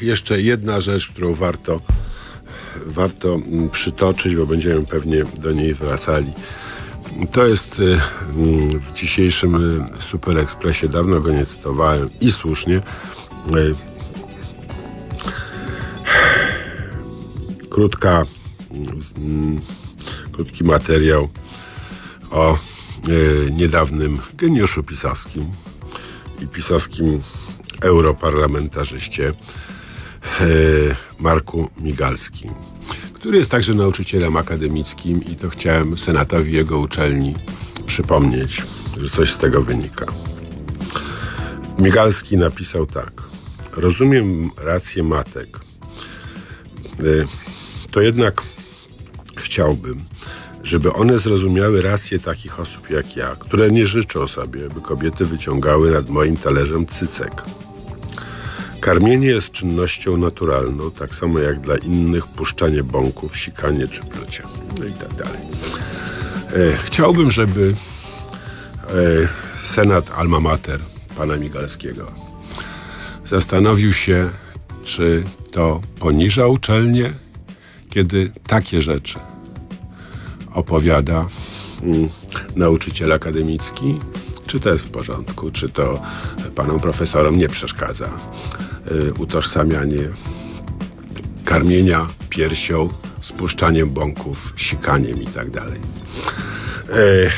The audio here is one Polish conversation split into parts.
Jeszcze jedna rzecz, którą warto, warto mm, przytoczyć, bo będziemy pewnie do niej wracali. To jest y, mm, w dzisiejszym y, Super Expressie, dawno go nie cytowałem i słusznie. Y, krótka, mm, krótki materiał o niedawnym geniuszu pisowskim i pisowskim europarlamentarzyście Marku Migalskim który jest także nauczycielem akademickim i to chciałem Senatowi jego uczelni przypomnieć, że coś z tego wynika. Migalski napisał tak. Rozumiem rację matek. Y, to jednak chciałbym, żeby one zrozumiały rację takich osób jak ja, które nie życzą sobie, by kobiety wyciągały nad moim talerzem cycek Karmienie jest czynnością naturalną, tak samo jak dla innych puszczanie bąków, sikanie czy plucie. No i tak dalej. E, chciałbym, żeby e, Senat Alma Mater pana Migalskiego zastanowił się, czy to poniża uczelnię, kiedy takie rzeczy opowiada mm, nauczyciel akademicki, czy to jest w porządku, czy to panom profesorom nie przeszkadza. Y, utożsamianie karmienia piersią, spuszczaniem bąków, sikaniem i tak. Y,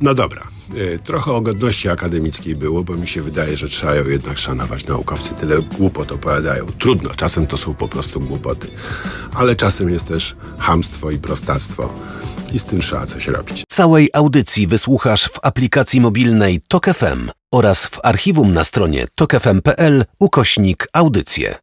no dobra. Y, trochę o godności akademickiej było, bo mi się wydaje, że trzeba ją jednak szanować. Naukowcy tyle głupot opowiadają. Trudno, czasem to są po prostu głupoty. Ale czasem jest też hamstwo i prostactwo. I z tym trzeba coś robić. Całej audycji wysłuchasz w aplikacji mobilnej TokFM oraz w archiwum na stronie tokefm.pl ukośnik audycje.